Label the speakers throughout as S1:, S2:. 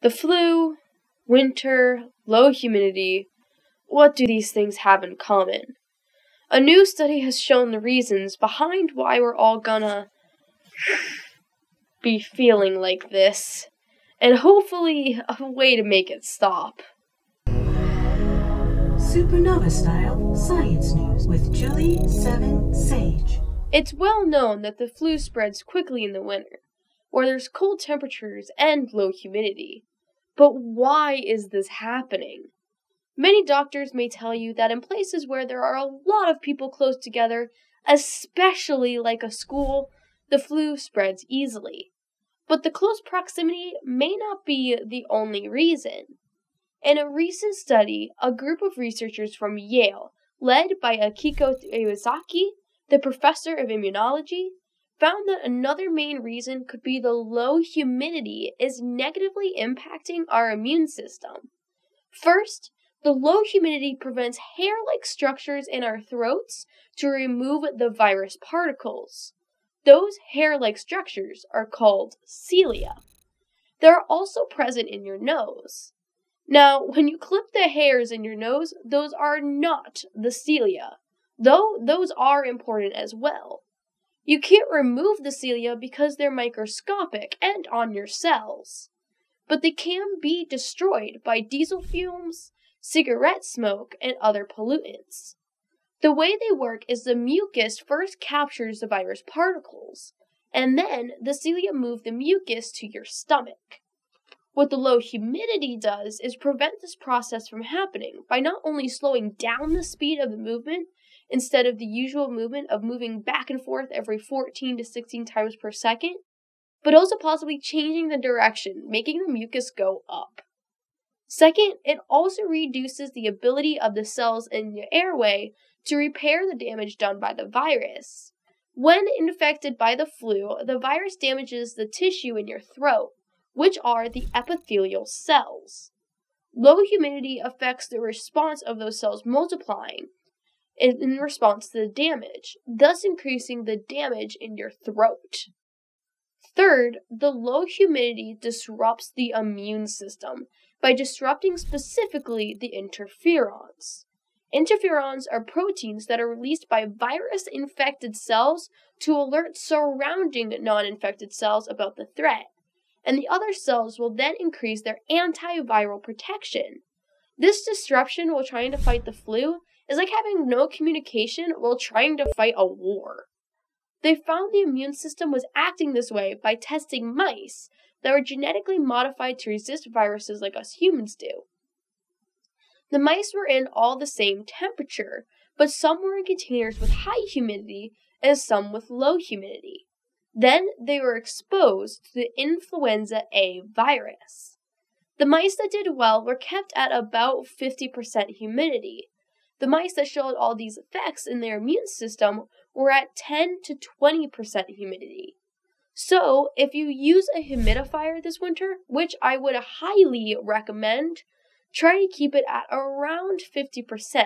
S1: The flu, winter, low humidity, what do these things have in common? A new study has shown the reasons behind why we're all gonna be feeling like this, and hopefully a way to make it stop.
S2: Supernova Style Science News with Julie Seven Sage.
S1: It's well known that the flu spreads quickly in the winter, where there's cold temperatures and low humidity. But why is this happening? Many doctors may tell you that in places where there are a lot of people close together, especially like a school, the flu spreads easily. But the close proximity may not be the only reason. In a recent study, a group of researchers from Yale, led by Akiko Iwasaki, the professor of immunology, found that another main reason could be the low humidity is negatively impacting our immune system. First, the low humidity prevents hair like structures in our throats to remove the virus particles. Those hair like structures are called cilia. They're also present in your nose. Now, when you clip the hairs in your nose, those are not the cilia, though those are important as well. You can't remove the cilia because they're microscopic and on your cells. But they can be destroyed by diesel fumes, cigarette smoke, and other pollutants. The way they work is the mucus first captures the virus particles, and then the cilia move the mucus to your stomach. What the low humidity does is prevent this process from happening by not only slowing down the speed of the movement, instead of the usual movement of moving back and forth every 14 to 16 times per second, but also possibly changing the direction, making the mucus go up. Second, it also reduces the ability of the cells in the airway to repair the damage done by the virus. When infected by the flu, the virus damages the tissue in your throat, which are the epithelial cells. Low humidity affects the response of those cells multiplying, in response to the damage, thus increasing the damage in your throat. Third, the low humidity disrupts the immune system by disrupting specifically the interferons. Interferons are proteins that are released by virus infected cells to alert surrounding non infected cells about the threat, and the other cells will then increase their antiviral protection. This disruption while trying to fight the flu is like having no communication while trying to fight a war. They found the immune system was acting this way by testing mice that were genetically modified to resist viruses like us humans do. The mice were in all the same temperature, but some were in containers with high humidity and some with low humidity. Then they were exposed to the influenza A virus. The mice that did well were kept at about 50% humidity, the mice that showed all these effects in their immune system were at 10 to 20% humidity. So, if you use a humidifier this winter, which I would highly recommend, try to keep it at around 50%.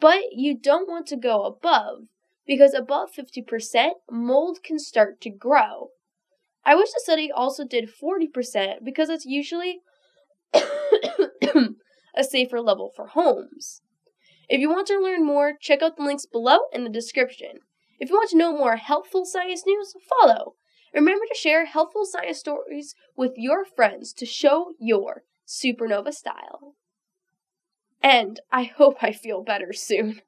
S1: But you don't want to go above, because above 50%, mold can start to grow. I wish the study also did 40% because it's usually a safer level for homes. If you want to learn more, check out the links below in the description. If you want to know more helpful science news, follow. Remember to share helpful science stories with your friends to show your supernova style. And I hope I feel better soon.